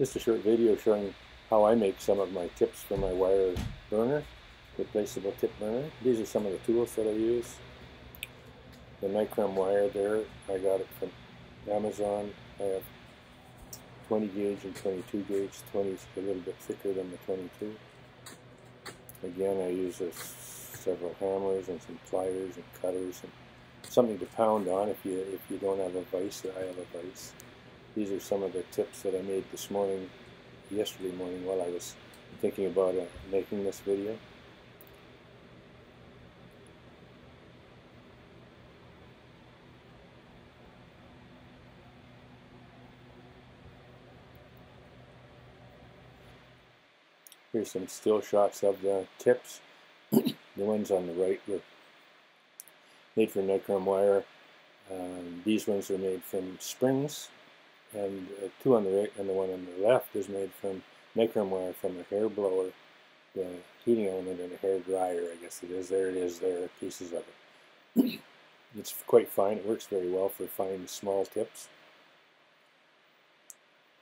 just a short video showing how I make some of my tips for my wire burner, replaceable tip burner. These are some of the tools that I use. The Nichrome wire there, I got it from Amazon. I have 20 gauge and 22 gauge. 20 is a little bit thicker than the 22. Again, I use several hammers and some pliers and cutters and something to pound on if you if you don't have a vise. I have a vise. These are some of the tips that I made this morning, yesterday morning while I was thinking about uh, making this video. Here's some still shots of the tips. the ones on the right were made from nichrome wire. Um, these ones are made from springs, and uh, two on the right and the one on the left is made from nichrome wire from a hair blower, the heating element in a hair dryer, I guess it is. There it is, there are pieces of it. it's quite fine, it works very well for fine small tips.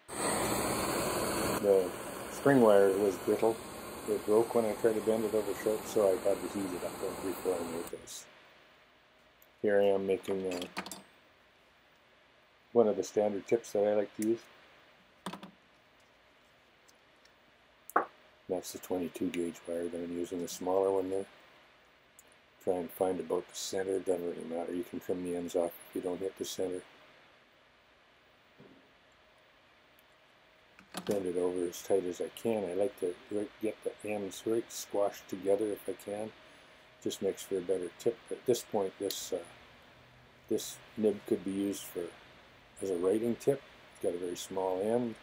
The spring wire was brittle. It broke when I tried to bend it over short, so I had to heat it up before I made this. Here I am making uh, one of the standard tips that I like to use. That's the 22 gauge wire that I'm using, the smaller one there. Try and find about the center, doesn't really matter. You can trim the ends off if you don't hit the center. bend it over as tight as I can. I like to get the ends right squashed together if I can. Just makes for a better tip. At this point, this uh, this nib could be used for as a writing tip. It's got a very small end.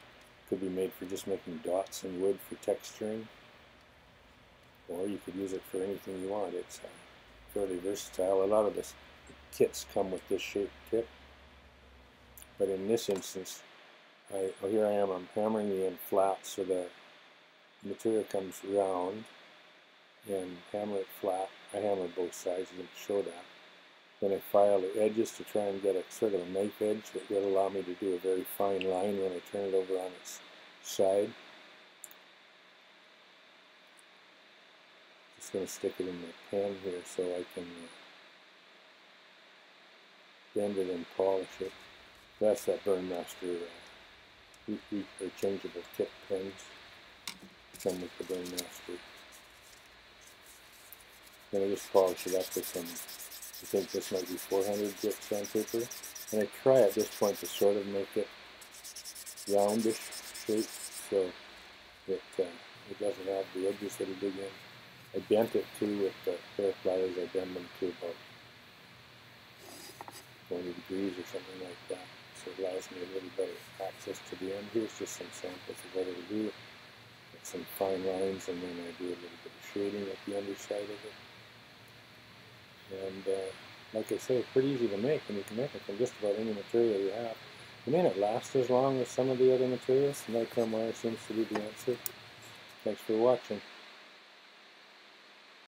Could be made for just making dots in wood for texturing. Or you could use it for anything you want. It's uh, fairly versatile. A lot of the kits come with this shaped tip. But in this instance, I, oh, here I am, I'm hammering the end flat so that the material comes round and hammer it flat. I hammer both sides and show that. Then I file the edges to try and get a sort of a knife edge that will allow me to do a very fine line when I turn it over on its side. Just going to stick it in the pen here so I can uh, bend it and polish it. That's that Burnmaster uh, interchangeable tip pens come with the Burnmaster. Then I just polish it up with some, I think this might be 400 grit sandpaper. And I try at this point to sort of make it roundish shape so that uh, it doesn't have the edges that are big in. I bent it too with the hair pliers, I bend them to about 20 degrees or something like that so it allows me a little better access to the end. Here's just some samples of what it'll do. Some fine lines, and then I do a little bit of shading at the underside of it. And uh, like I say, it's pretty easy to make, and you can make it from just about any material you have. It may not last as long as some of the other materials. and that Nichrome wire seems to be the answer. Thanks for watching.